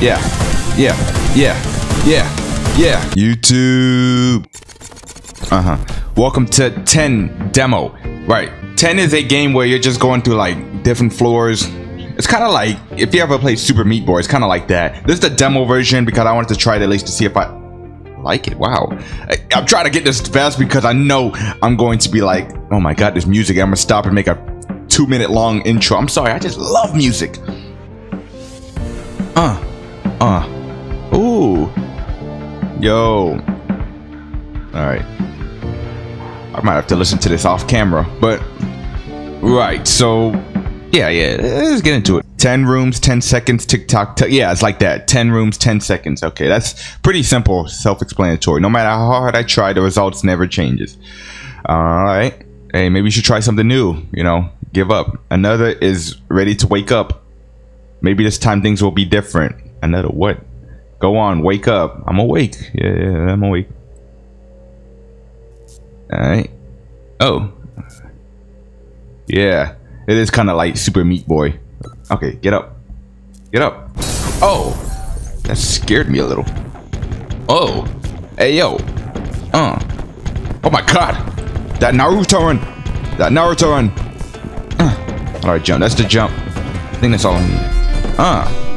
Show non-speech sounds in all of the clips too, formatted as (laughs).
Yeah. Yeah. Yeah. Yeah. Yeah. YouTube. Uh-huh. Welcome to 10 demo. Right. 10 is a game where you're just going through like different floors. It's kind of like if you ever played Super Meat Boy, it's kind of like that. This is the demo version because I wanted to try it at least to see if I like it. Wow. I, I'm trying to get this fast because I know I'm going to be like, oh my god, this music. I'm gonna stop and make a two minute long intro. I'm sorry, I just love music. Uh, uh, ooh, yo. All right. I might have to listen to this off camera, but right. So, yeah, yeah. Let's get into it. Ten rooms, ten seconds. Tick tock. T- yeah, it's like that. Ten rooms, ten seconds. Okay, that's pretty simple, self-explanatory. No matter how hard I try, the results never changes. All right. Hey, maybe you should try something new. You know, give up. Another is ready to wake up. Maybe this time things will be different. Another what? Go on, wake up. I'm awake. Yeah, yeah, I'm awake. Alright. Oh. Yeah. It is kind of like Super Meat Boy. Okay, get up. Get up. Oh. That scared me a little. Oh. Hey, yo. Uh. Oh my god. That Naruto run. That Naruto run. Uh. Alright, jump. That's the jump. I think that's all I need. Uh.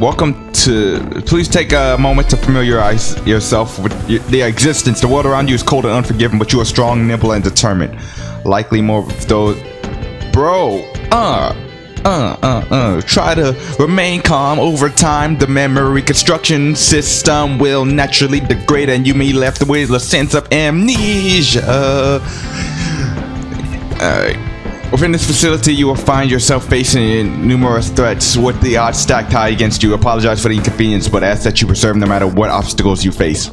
Welcome to. Please take a moment to familiarize yourself with the existence. The world around you is cold and unforgiving, but you are strong, nimble, and determined. Likely more of those. Bro, uh, uh, uh, uh. Try to remain calm over time. The memory construction system will naturally degrade, and you may left with a sense of amnesia. Alright. Within this facility, you will find yourself facing numerous threats with the odds stacked high against you. Apologize for the inconvenience, but ask that you preserve no matter what obstacles you face.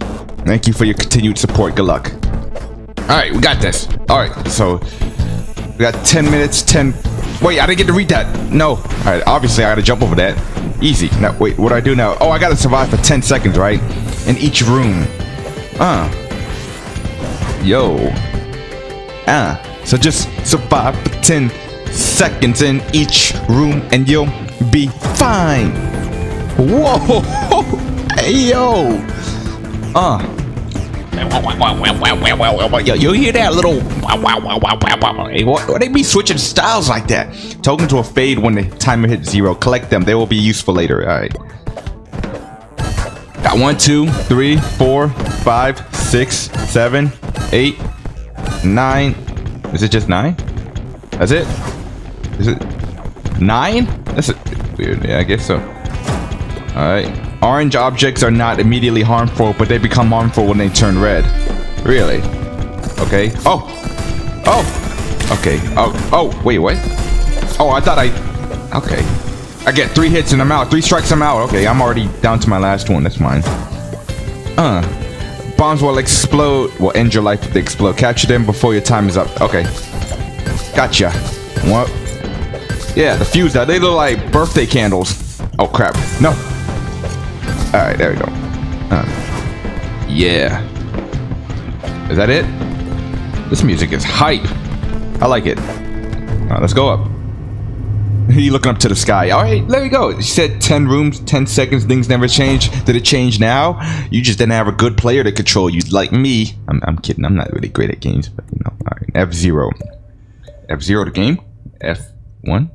Thank you for your continued support. Good luck. Alright, we got this. Alright, so we got 10 minutes, 10. Wait, I didn't get to read that. No. Alright, obviously I gotta jump over that. Easy. Now, wait, what do I do now? Oh, I gotta survive for 10 seconds, right? In each room. Uh. Yo. Ah. So just survive for 10 seconds in each room and you'll be fine. Whoa. (laughs) Hey, yo. Uh. Yo, you hear that little what, what they be switching styles like that? Token to a fade when the timer hits zero. Collect them. They will be useful later. All right. Got one, two, three, four, five, six, seven, eight, nine. Is it just nine? That's it? Is it nine? That's. Weird. Yeah, I guess so. Alright. Orange objects are not immediately harmful, but they become harmful when they turn red. Really? Okay. Oh! Oh! Okay. Oh, oh, wait, what? Oh, I thought I... Okay. I get three hits and I'm out. Three strikes, I'm out. Okay, I'm already down to my last one. That's mine. Uh. Bombs will explode. Will end your life if they explode. Capture them before your time is up. Okay. Gotcha. What? Yeah, the fuse that. They look like birthday candles. Oh, crap. No. Alright, there we go. Yeah. Is that it? This music is hype. I like it. Let's go up. (laughs) He looking up to the sky. All right, there we go. You said 10 rooms, 10 seconds, things never change. Did it change now? You just didn't have a good player to control you like me. I'm, I'm kidding. I'm not really great at games, but you know. All right, F-Zero. F-Zero the game? F1?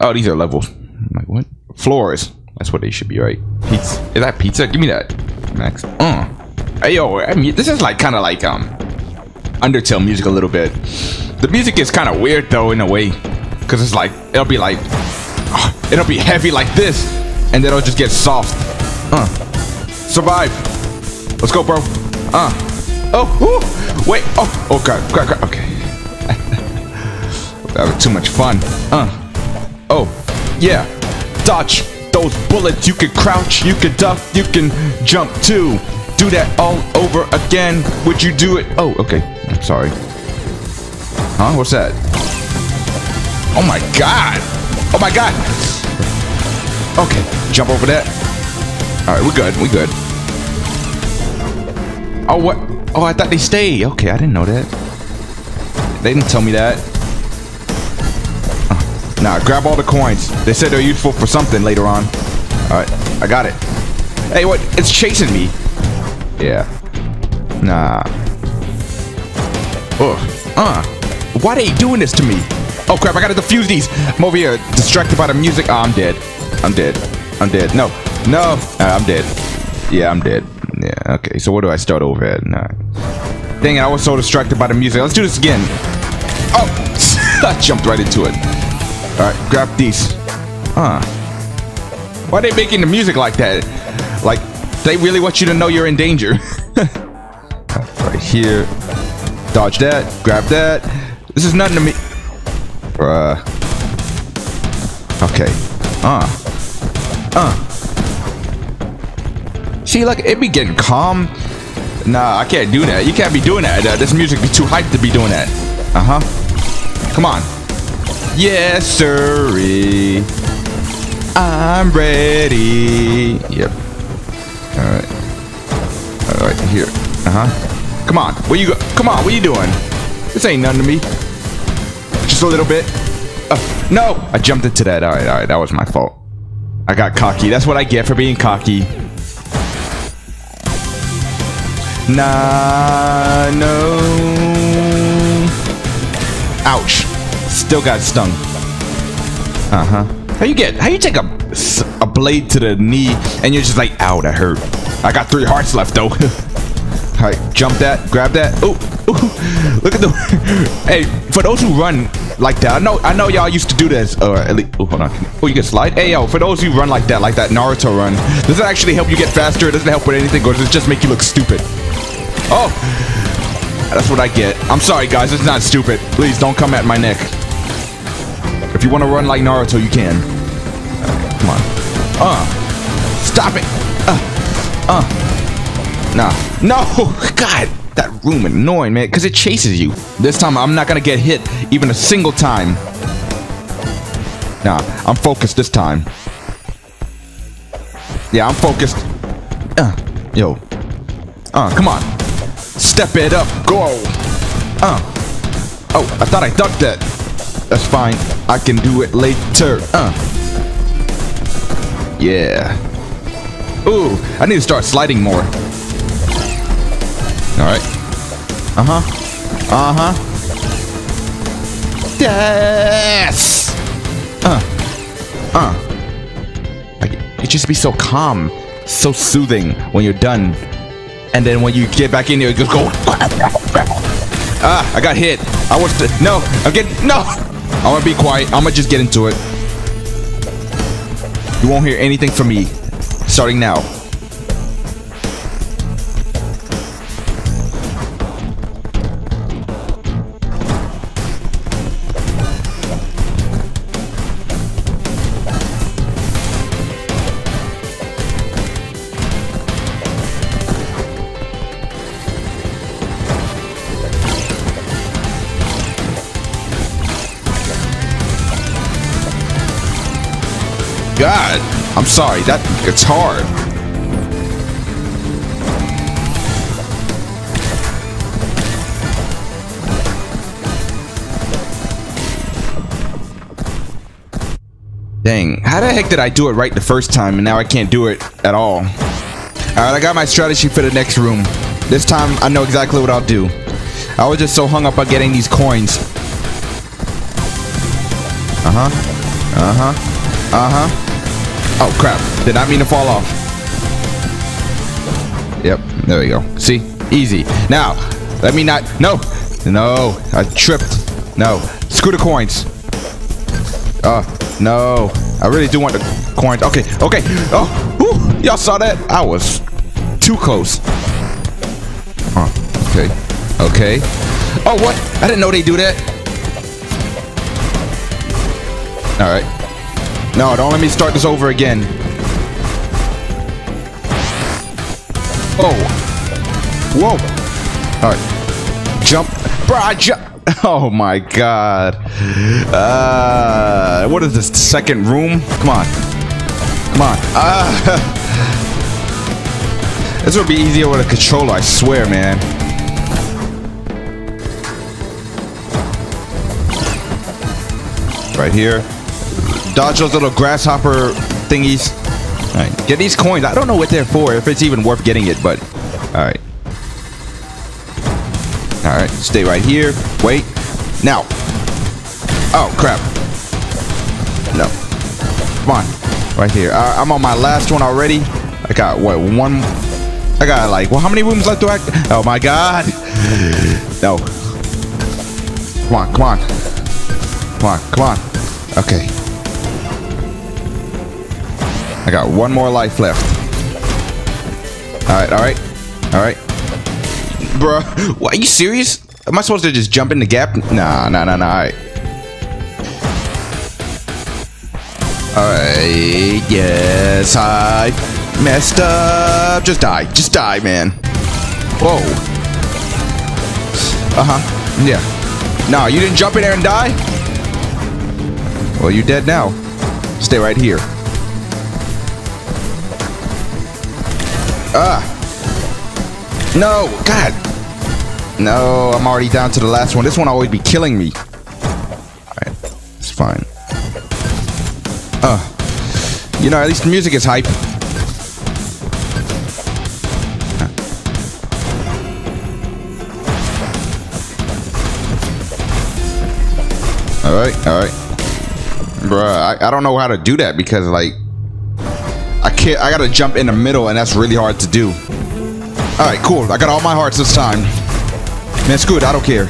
Oh, these are levels. I'm like, what? Floors. That's what they should be, right? Pizza. Is that pizza? Give me that. Max. Uh. Hey, yo, I mean, this is like kind of like um Undertale music a little bit. The music is kind of weird though in a way. Cause it's like it'll be like (sighs) it'll be heavy like this, and then it'll just get soft. Uh, survive. Let's go, bro. Uh, oh, whoo. wait. Oh, oh god, god, god. Okay. (laughs) that was too much fun. Uh, oh, yeah. Dodge those bullets. You can crouch, you can duck, you can jump too. Do that all over again. Would you do it? Oh, okay. I'm sorry. Huh? What's that? Oh my god! Oh my god! Okay, jump over that. Alright, we're good, We're good. Oh, what? Oh, I thought they stay. Okay, I didn't know that. They didn't tell me that. Nah, grab all the coins. They said they're useful for something later on. Alright, I got it. Hey, what? It's chasing me. Yeah. Nah. Ugh. Uh. Why they doing this to me? Oh crap, I gotta defuse these. I'm over here, distracted by the music. Oh, I'm dead. I'm dead. I'm dead. No. No. Uh, I'm dead. Yeah, I'm dead. Yeah, okay. So where do I start over at? Nah. Dang it, I was so distracted by the music. Let's do this again. Oh! (laughs) I jumped right into it. Alright, grab these. Huh. Why are they making the music like that? Like, they really want you to know you're in danger. (laughs) right here. Dodge that. Grab that. This is nothing to me. Bruh. Okay. Uh. Uh. See, look, it be getting calm. Nah, I can't do that. You can't be doing that. Uh, this music be too hyped to be doing that. Uh-huh. Come on. Yes, sirree. I'm ready. Yep. Alright. Alright, here. Uh-huh. Come on. Where you go? Come on, what you doing? This ain't nothing to me. Just a little bit. Uh, no! I jumped into that. Alright, alright. That was my fault. I got cocky. That's what I get for being cocky. Nah, no. Ouch. Still got stung. Uh-huh. How you get, how you take a, a blade to the knee and you're just like, ow, that hurt. I got three hearts left though. (laughs) All right, jump that, grab that. Oh, (laughs) look at the, (laughs) hey, for those who run like that, I know, I know y'all used to do this, or at least, oh, hold on. Oh, you can slide? Hey, yo, for those who run like that, like that Naruto run, does it actually help you get faster? It help with anything, or does it just make you look stupid? Oh! That's what I get. I'm sorry, guys. It's not stupid. Please, don't come at my neck. If you want to run like Naruto, you can. Come on. Uh. Stop it. Uh. Uh. Nah. No! (laughs) God! That room annoying, man. Because it chases you. This time, I'm not going to get hit even a single time. Nah. I'm focused this time. Yeah, I'm focused. Uh. Yo. Uh, come on. Step it up. Go. Uh. Oh, I thought I ducked that. That's fine. I can do it later. Uh. Yeah. Ooh, I need to start sliding more. Alright. Uh-huh. Uh-huh. Yes! Uh. Uh. I, it just be so calm, so soothing when you're done. And then when you get back in there, it just go. Ah, I got hit. I was no. I'm getting no. I'm gonna be quiet. I'm gonna just get into it. You won't hear anything from me. Starting now. God, I'm sorry. That it's hard. Dang, how the heck did I do it right the first time and now I can't do it at all? Alright, I got my strategy for the next room. This time, I know exactly what I'll do. I was just so hung up on getting these coins. Uh-huh. Uh-huh. Uh-huh. Oh, crap. Did I mean to fall off. Yep, there we go. See? Easy. Now, let me not... No! No, I tripped. No. Screw the coins. Uh, no. I really do want the coins. Okay, okay. Oh, y'all saw that? I was too close. Huh. Okay. Okay. Oh, what? I didn't know they do that. All right. No, don't let me start this over again. Oh. Whoa. All right. Jump. Bruh, jump. (laughs) Oh my god. Uh, what is this? Second room? Come on. Come on. Uh, (laughs) this would be easier with a controller, I swear, man. Right here. Dodge those little grasshopper thingies. Alright, get these coins. I don't know what they're for, if it's even worth getting it, but... Alright. Alright, stay right here. Wait. Now. Oh, crap. No. Come on. Right here. Uh, I'm on my last one already. I got, what, one... I got, like, well, how many rooms left do I... Oh, my God. No. Come on, come on. Come on, come on. Okay. I got one more life left. Alright, alright. Alright. Bruh. (laughs) What, are you serious? Am I supposed to just jump in the gap? Nah, nah, nah, nah. Alright. Alright. Yes, I messed up. Just die. Just die, man. Whoa. Uh-huh. Yeah. Nah, you didn't jump in there and die? Well, you're dead now. Stay right here. Ah. No. God. No, I'm already down to the last one. This one always be killing me. Alright. It's fine. Uh. You know, at least the music is hype. Alright, alright. Bruh, I, I don't know how to do that because, like, I gotta jump in the middle and that's really hard to do. Alright, cool. I got all my hearts this time. Man, it's good. I don't care.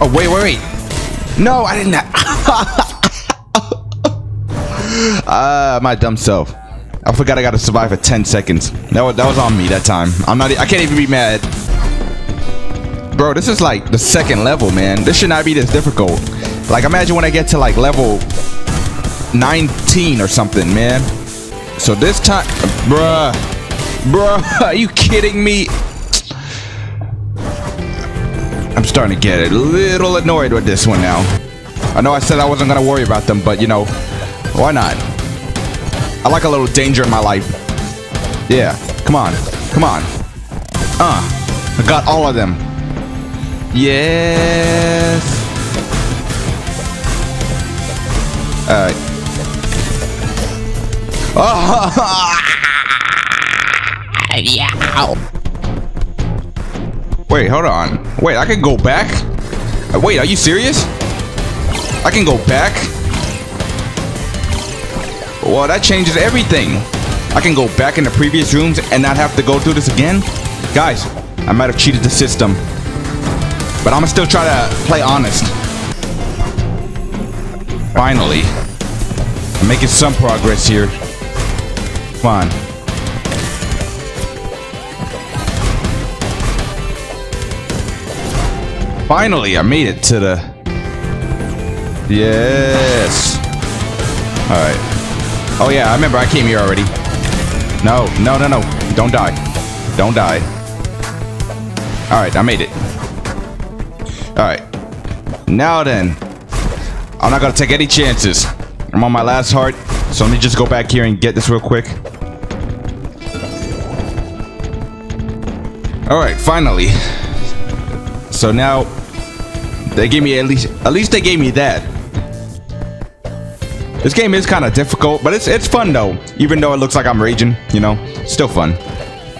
Oh, wait, wait, wait. No, I didn't. (laughs) Ah, uh, my dumb self. I forgot I gotta survive for 10 seconds. That was, that was on me that time. I'm not, I can't even be mad. Bro, this is like the second level, man. This should not be this difficult. Like, imagine when I get to like level 19 or something, man. So this time, bruh, bruh, (laughs) are you kidding me? I'm starting to get a little annoyed with this one now. I know I said I wasn't gonna worry about them, but you know, why not? I like a little danger in my life. Yeah, come on, come on. Uh, I got all of them. Yes. Alright. (laughs) Yeah. Wait, hold on. Wait, I can go back? Uh, wait, are you serious? I can go back? Well, that changes everything. I can go back in the previous rooms and not have to go through this again? Guys, I might have cheated the system. But I'm gonna still try to play honest. Finally. I'm making some progress here. Come on. Finally, I made it to the... Yes. Alright. Oh yeah, I remember I came here already. No, no, no, no. Don't die. Don't die. Alright, I made it. Alright. Now then. I'm not gonna take any chances. I'm on my last heart. So let me just go back here and get this real quick. Alright, finally. So now they gave me at least at least they gave me that. This game is kind of difficult, but it's it's fun though. Even though it looks like I'm raging, you know, still fun.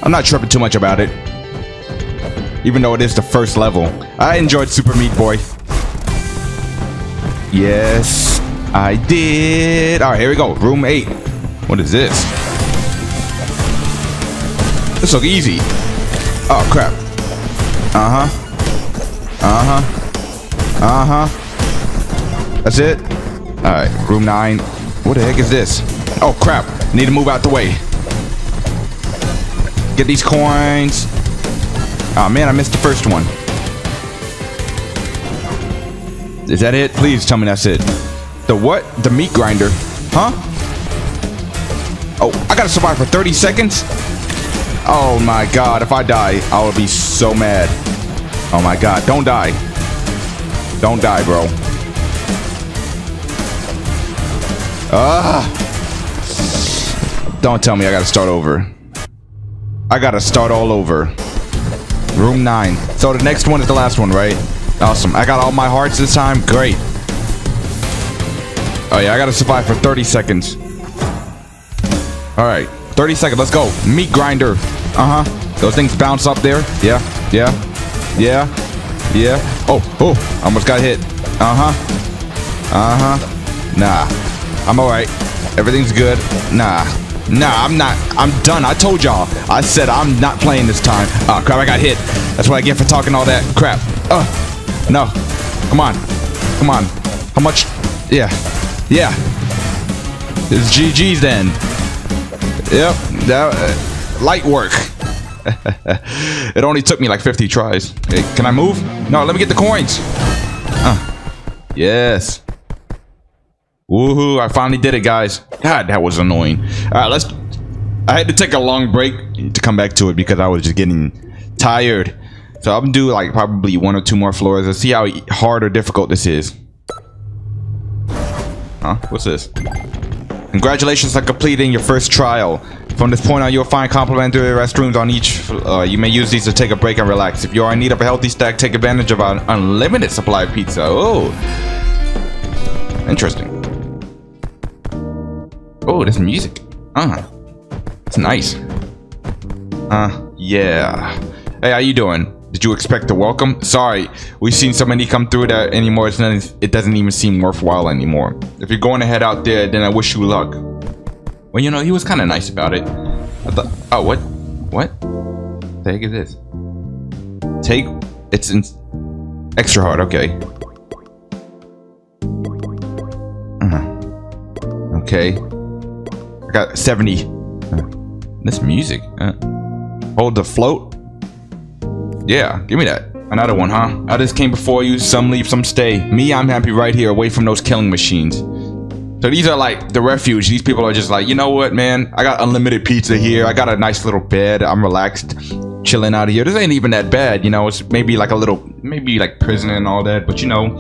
I'm not tripping too much about it. Even though it is the first level. I enjoyed Super Meat Boy. Yes, I did. All right, here we go. Room 8. What is this? This look easy. Oh, crap. Uh-huh. Uh-huh. Uh-huh. That's it? All right, room 9. What the heck is this? Oh, crap. Need to move out the way. Get these coins. Oh man, I missed the first one. Is that it? Please tell me that's it. The what? The meat grinder. Huh? Oh, I gotta survive for 30 seconds? Oh my god, if I die, I will be so mad. Oh my god, don't die. Don't die, bro. Ah! Don't tell me I gotta start over. I gotta start all over. Room 9. So the next one is the last one, right? Awesome. I got all my hearts this time. Great. Oh yeah, I gotta survive for 30 seconds. All right, 30 seconds. Let's go. Meat grinder. Uh huh. Those things bounce up there. Yeah, yeah, yeah, yeah. Oh, oh, almost got hit. Uh huh. Uh huh. Nah, I'm all right. Everything's good. Nah. Nah, I'm not. I'm done. I told y'all. I said I'm not playing this time. Oh, crap. I got hit. That's what I get for talking all that crap. Uh, no. Come on. Come on. How much? Yeah. Yeah. It's GG's then. Yep. That, uh, light work. (laughs) it only took me like 50 tries. Hey, can I move? No, let me get the coins. Uh, yes. Woohoo, I finally did it, guys. God, that was annoying. All right, let's... I had to take a long break to come back to it because I was just getting tired. So I'm gonna do like probably one or two more floors. Let's see how hard or difficult this is. Huh? What's this? Congratulations on completing your first trial. From this point on, you'll find complimentary restrooms on each. Uh, you may use these to take a break and relax. If you are in need of a healthy stack, take advantage of our unlimited supply of pizza. Oh, interesting. Oh, there's music. Uh, it's nice. Uh, yeah. Hey, how you doing? Did you expect a welcome? Sorry, we've seen so many come through that anymore. It's not, it doesn't even seem worthwhile anymore. If you're going to head out there, then I wish you luck. Well, you know, he was kind of nice about it. I thought, oh, what? What? Is this? Take, it's in, extra hard, okay. Uh -huh. Okay got 70. This music. Uh, hold the float. Yeah, give me that. Another one, huh? Others came before you. Some leave, some stay. Me, I'm happy right here, away from those killing machines. So these are like the refuge. These people are just like, you know what, man? I got unlimited pizza here. I got a nice little bed. I'm relaxed, chilling out here. This ain't even that bad, you know. It's maybe like a little, maybe like prison and all that. But you know,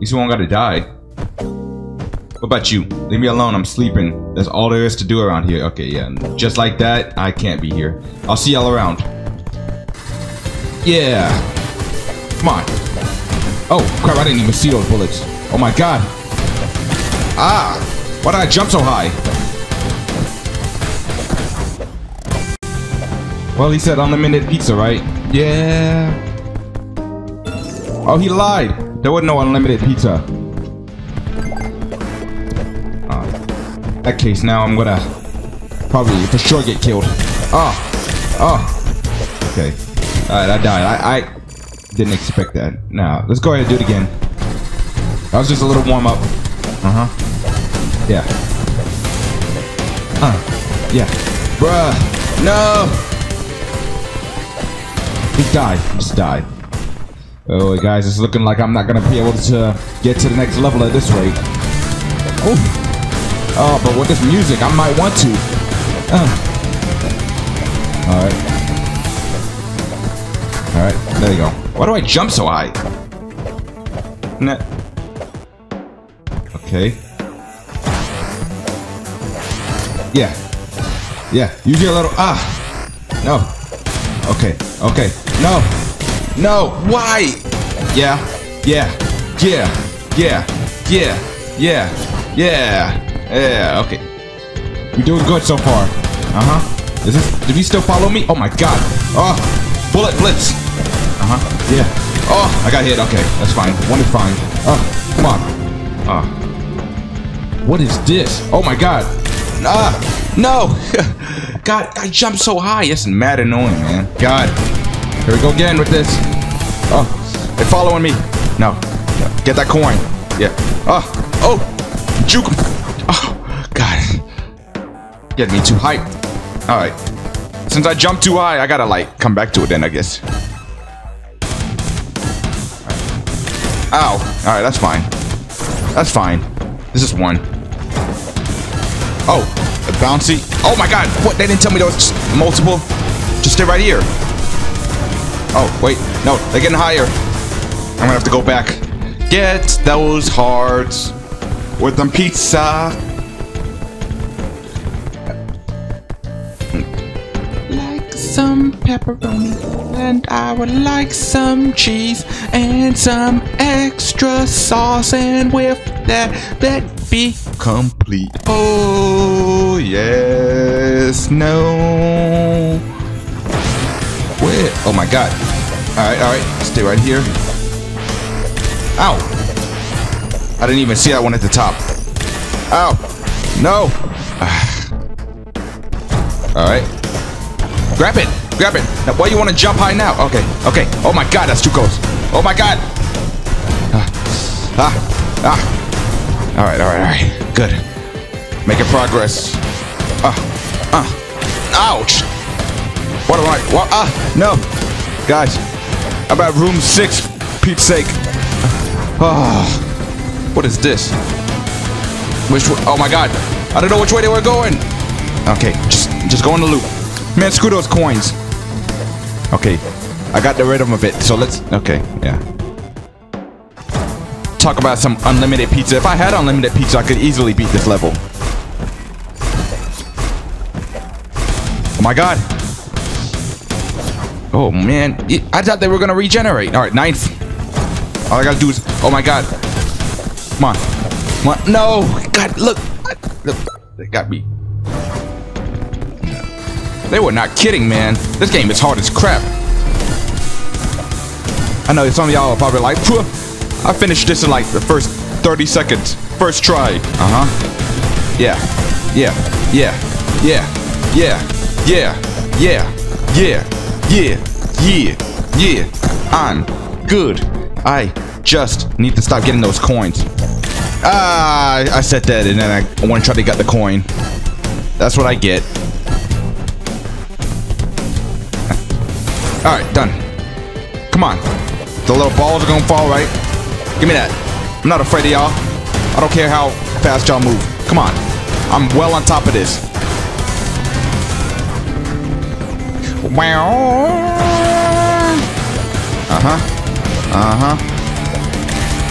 these won't gotta die. What about you? Leave me alone, I'm sleeping. That's all there is to do around here. Okay, yeah. Just like that, I can't be here. I'll see y'all around. Yeah. Come on. Oh, crap, I didn't even see those bullets. Oh my god. Ah! Why did I jump so high? Well, he said unlimited pizza, right? Yeah. Oh, he lied. There was no unlimited pizza. Ah, that case, now I'm gonna probably for sure get killed. Oh, oh. Okay. All right, I died. I, I didn't expect that. Now let's go ahead and do it again. That was just a little warm up. Uh huh. Yeah. Uh. Yeah. Bruh. No. He died. He just died. Oh, guys, it's looking like I'm not gonna be able to get to the next level at this rate. Oh. Oh, but with this music, I might want to. Uh. Alright. Alright, there you go. Why do I jump so high? Nah. Okay. Yeah. Yeah, use your little... Ah! No. Okay, okay. No! No! Why? Yeah. Yeah. Yeah. Yeah. Yeah. Yeah. Yeah. Yeah, okay. You're doing good so far. Uh-huh. Is this did he still follow me? Oh my god. Oh bullet blitz. Yeah. Oh, I got hit. Okay, that's fine. One is fine. Oh, come on. Oh. What is this? Oh my god. Ah, no. (laughs) god, I jumped so high. It's mad annoying, man. God. Here we go again with this. Oh, they're following me. No. Get that coin. Yeah. Oh, oh, juke. Oh, God. Get me too hyped. Alright. Since I jumped too high, I gotta, like, come back to it then, I guess. Ow. Alright, that's fine. That's fine. This is one. Oh, a bouncy. Oh my god, what? They didn't tell me there was multiple. Just stay right here. Oh, wait. No, they're getting higher. I'm gonna have to go back. Get those hearts with them pizza. Some pepperoni and I would like some cheese and some extra sauce and with that that be complete. Oh yes, no. Where? Oh my god. All right, all right. Stay right here. Ow! I didn't even see that one at the top. Ow! No! (sighs) all right. Grab it! Grab it! Now, why you want to jump high now? Okay, okay. Oh my god, that's too close. Oh my god! Ah, ah. Ah. All right, all right, all right. Good. Making progress. Ah, ah. Ouch! What am I? What? Ah, no. Guys, I'm at room six. Pete's sake. Ah. What is this? Which? Oh my god! I don't know which way they were going. Okay, just just go in the loop. Man, screw those coins. Okay, I got the rhythm of it. So let's. Okay, yeah talk about some unlimited pizza. If I had unlimited pizza, I could easily beat this level. Oh my god. Oh man. I thought they were gonna regenerate. Alright, ninth. All I gotta do is. Oh my god. Come on. Come on. No! God, look. Look. They got me. They were not kidding, man. This game is hard as crap. I know some of y'all are probably like, Phew. I finished this in like the first 30 seconds. First try. Uh-huh. Yeah. Yeah. Yeah. Yeah. Yeah. Yeah. Yeah. Yeah. Yeah. Yeah. Yeah. I'm good. I just need to stop getting those coins. Ah, I said that and then I want to try to get the coin. That's what I get. Alright, done. Come on. The little balls are gonna fall, right? Give me that. I'm not afraid of y'all. I don't care how fast y'all move. Come on. I'm well on top of this. Wow. Uh-huh. Uh-huh.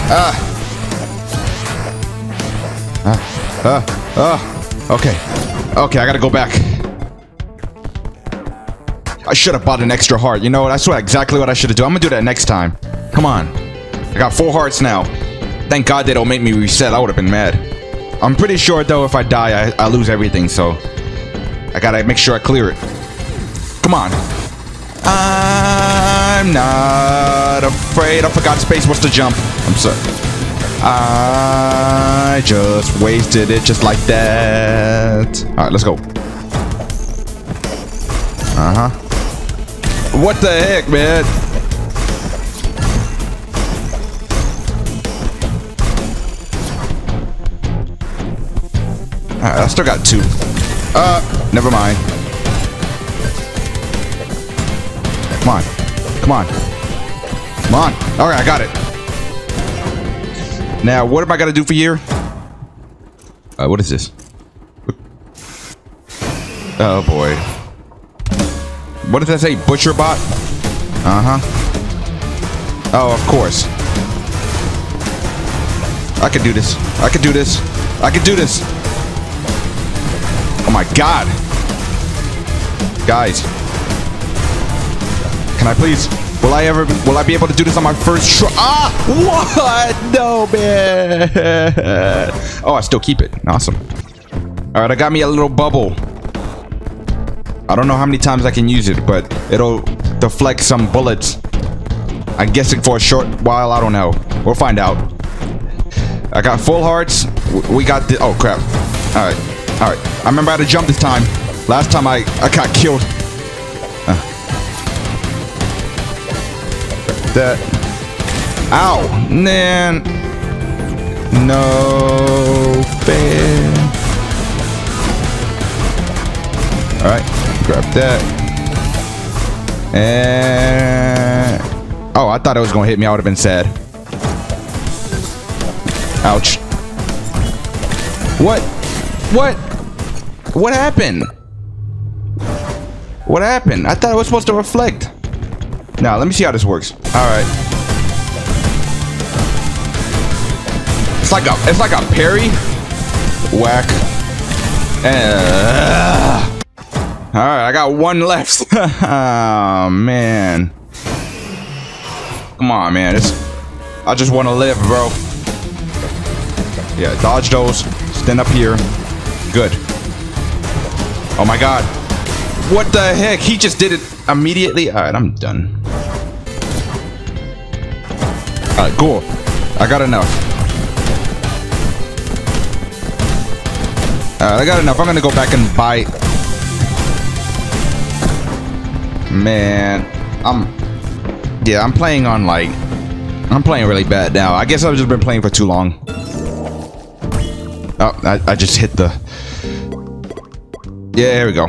Ah. Uh. Uh. Uh. Okay. Okay, I gotta go back. I should have bought an extra heart. You know what? That's exactly what I should have done. I'm gonna do that next time. Come on. I got four hearts now. Thank God they don't make me reset. I would have been mad. I'm pretty sure, though, if I die, I, I lose everything, so... I gotta make sure I clear it. Come on. I'm not afraid. I forgot space was to jump. I'm sorry. I just wasted it just like that. Alright, let's go. Uh-huh. What the heck, man? Right, I still got two. Uh, never mind. Come on. Come on. Come on. All right, I got it. Now, what am I to do for you? Uh, what is this? Oh, boy. What does that say? Butcher bot? Uh-huh. Oh, of course. I can do this. I can do this. I can do this. Oh my god. Guys. Can I please? Will I ever, will I be able to do this on my first try? Ah! What? (laughs) No, man. (laughs) Oh, I still keep it. Awesome. All right, I got me a little bubble. I don't know how many times I can use it, but it'll deflect some bullets. I'm guessing for a short while. I don't know. We'll find out. I got full hearts. We got the... Oh, crap. All right. All right. I remember how to jump this time. Last time I, I got killed. Uh. That. Ow. Man. No fair. All right. Grab that. And... Oh, I thought it was going to hit me. I would have been sad. Ouch. What? What? What happened? What happened? I thought it was supposed to reflect. Now, let me see how this works. All right. It's like a, it's like a parry. Whack. Uh, all right, I got one left. (laughs) oh man. Come on, man. It's, I just want to live, bro. Yeah, dodge those. Stand up here. Good. Oh my god. What the heck? He just did it immediately. Alright, I'm done. Alright, cool. I got enough. Alright, I got enough. I'm gonna go back and buy... Man, I'm... Yeah, I'm playing on, like... I'm playing really bad now. I guess I've just been playing for too long. Oh, I, I just hit the... Yeah, here we go.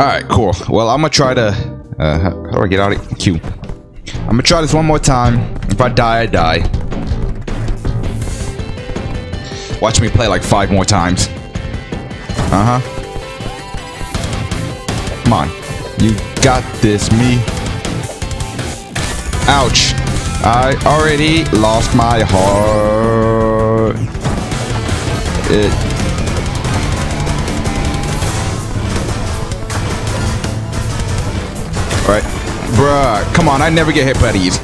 Alright, cool. Well, I'm gonna try to... Uh, how, do I get out of Q? I'm gonna try this one more time. If I die, I die. Watch me play like five more times. Uh-huh. Come on. You got this, me. Ouch. I already lost my heart. It... Alright. Bruh, come on, I never get hit by these.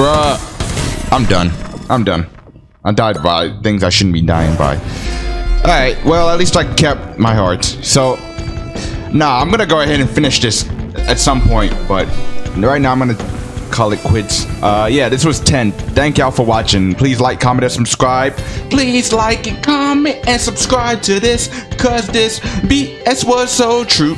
Bruh. I'm done. I'm done. I died by things I shouldn't be dying by. Alright, well, at least I kept my heart. So, nah, I'm gonna go ahead and finish this at some point, but right now I'm gonna call it quits. Uh, yeah, this was 10. Thank y'all for watching. Please like, comment, and subscribe. Please like and comment and subscribe to this, cause this BS was so true.